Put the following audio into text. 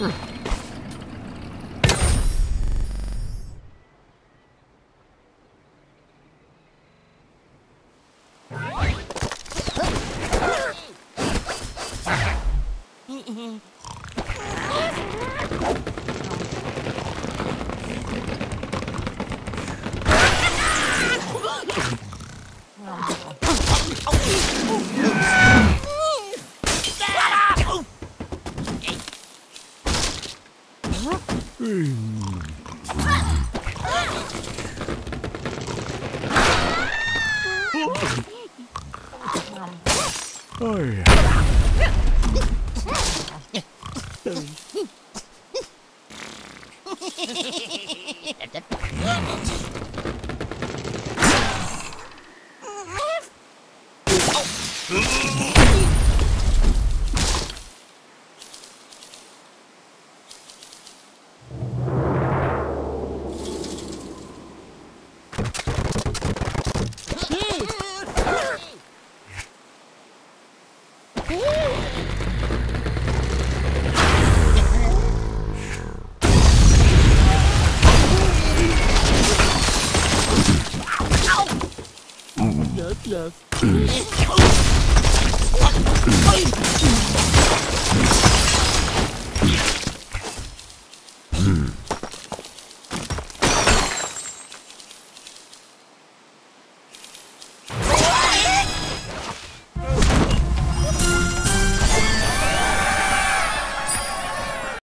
嗯。Oh, Love. Oh.